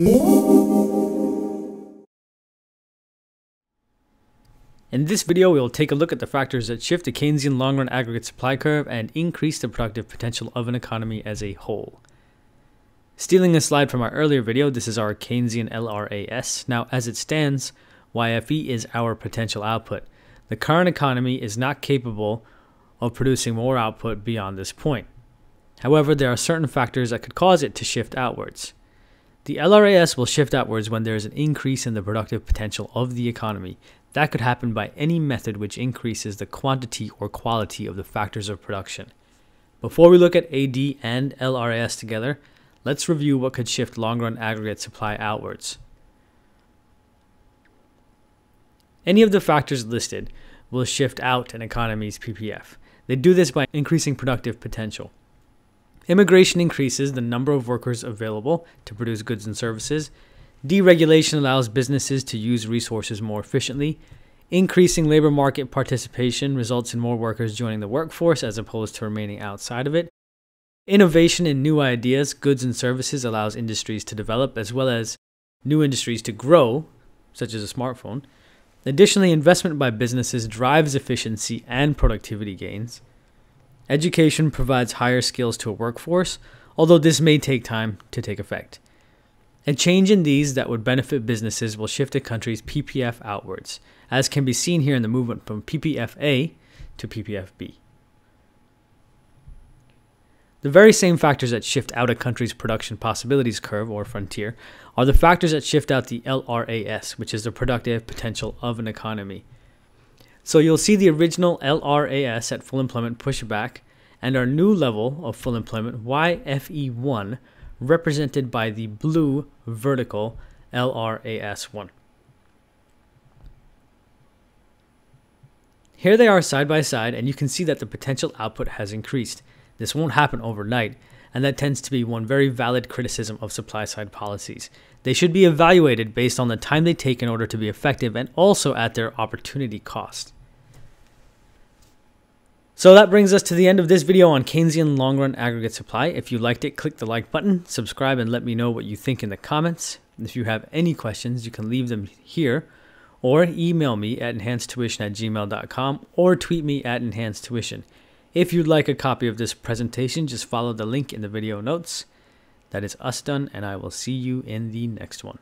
In this video, we will take a look at the factors that shift the Keynesian long-run aggregate supply curve and increase the productive potential of an economy as a whole. Stealing a slide from our earlier video, this is our Keynesian LRAS. Now, as it stands, YFE is our potential output. The current economy is not capable of producing more output beyond this point. However, there are certain factors that could cause it to shift outwards. The LRAS will shift outwards when there is an increase in the productive potential of the economy, that could happen by any method which increases the quantity or quality of the factors of production. Before we look at AD and LRAS together, let's review what could shift long-run aggregate supply outwards. Any of the factors listed will shift out an economy's PPF. They do this by increasing productive potential. Immigration increases the number of workers available to produce goods and services, Deregulation allows businesses to use resources more efficiently. Increasing labor market participation results in more workers joining the workforce as opposed to remaining outside of it. Innovation in new ideas, goods, and services allows industries to develop as well as new industries to grow, such as a smartphone. Additionally, investment by businesses drives efficiency and productivity gains. Education provides higher skills to a workforce, although this may take time to take effect. A change in these that would benefit businesses will shift a country's PPF outwards, as can be seen here in the movement from PPFA to PPFB. The very same factors that shift out a country's production possibilities curve or frontier are the factors that shift out the LRAS, which is the productive potential of an economy. So you'll see the original LRAS at full employment pushback and our new level of full employment YFE1 represented by the blue vertical LRAS1. Here they are side by side, and you can see that the potential output has increased. This won't happen overnight, and that tends to be one very valid criticism of supply side policies. They should be evaluated based on the time they take in order to be effective and also at their opportunity cost. So that brings us to the end of this video on Keynesian long run aggregate supply. If you liked it, click the like button, subscribe, and let me know what you think in the comments. If you have any questions, you can leave them here or email me at enhancetuition at gmail.com or tweet me at enhancetuition. If you'd like a copy of this presentation, just follow the link in the video notes. That is us done, and I will see you in the next one.